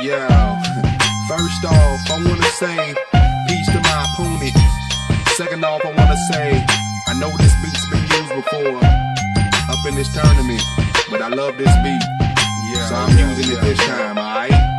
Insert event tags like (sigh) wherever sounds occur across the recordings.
Yo, (laughs) first off, I wanna say peace to my opponent. Second off, I wanna say I know this beat's been used before up in this tournament, but I love this beat. Yeah, so I'm yeah, using yeah, it this yeah. time, alright?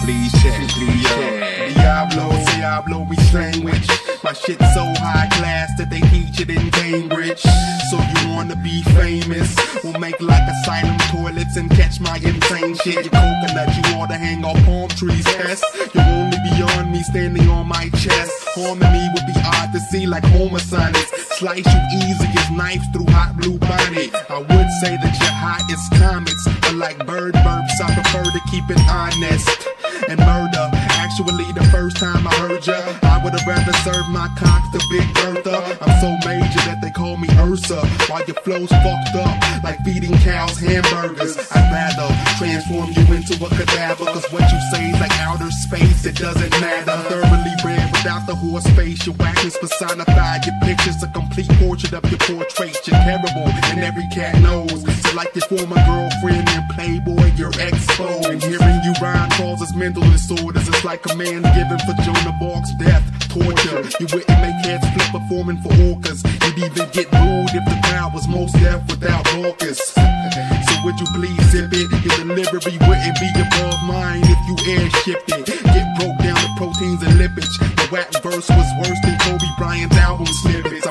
Please check, please check. Diablo, Diablo, we sandwich. My shit so high class that they teach it in Cambridge. So you wanna be famous? We'll make like asylum toilets and catch my insane shit. Your coconut, you ought to hang off palm trees. Test. You'll only be on me standing on my chest. Harming me would be odd to see like homicides. Slice you easy as knives through hot blue body. I would say that you're hot as comets, but like bird burps, I prefer to keep it honest and murder. Actually, the first time I heard ya, I would have rather served my cock to Big Bertha. I'm so major that they call me Ursa, while your flow's fucked up like feeding cows hamburgers. I'd rather transform you into a cadaver, cause what you say is like outer space, it doesn't matter. Thoroughly bred without the horse face, your whackness personified, your picture's a complete portrait of your portrait. You're terrible, and every cat knows. So like your former girlfriend and playboy, you're exposed. And hearing rhyme causes mental disorders. It's like a man given for Joan of Arc's death. Torture. You wouldn't make heads flip performing for orcas. You'd even get booed if the crowd was most deaf without raucous. So would you please zip it? Your delivery wouldn't be above mine if you airship it. Get broke down to proteins and lipids. The whack verse was worse than Kobe Bryant's album snippets.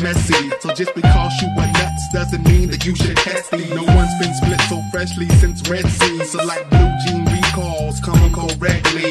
Messy. So just because you were nuts doesn't mean that you should test me. No one's been split so freshly since Red Sea. So like blue jean recalls, come correctly.